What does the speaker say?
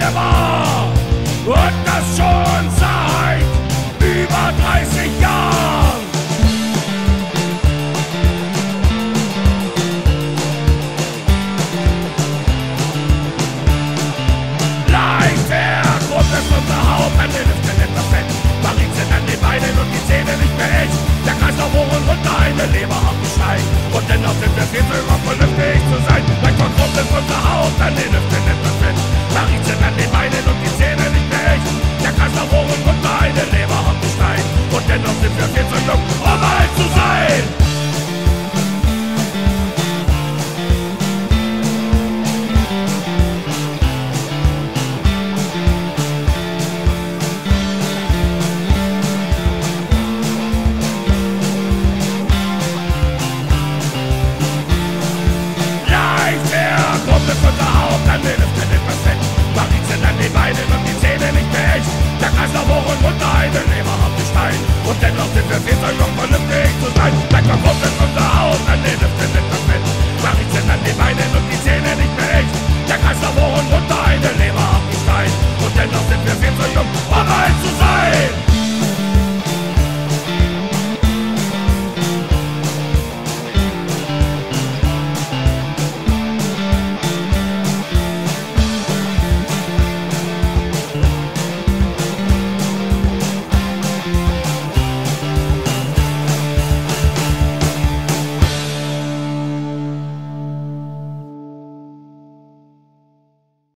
Der Bar. Und das schon seit über 30 Jahren. Leitwerk, Grund ist unser Haupt, an den Hüften etwas fett. Marin sind an den Beinen und die Zähne nicht mehr echt. Der Kreislauf hoch und runter, eine Leber Stein. Und dennoch sind wir viel zu Ohren und meine Leber hat Stein. Und dennoch sind wir viel zu jung, Los sind wir viel vollkommen vernünftig zu sein Weg vom Russen von der Haut, ein Leben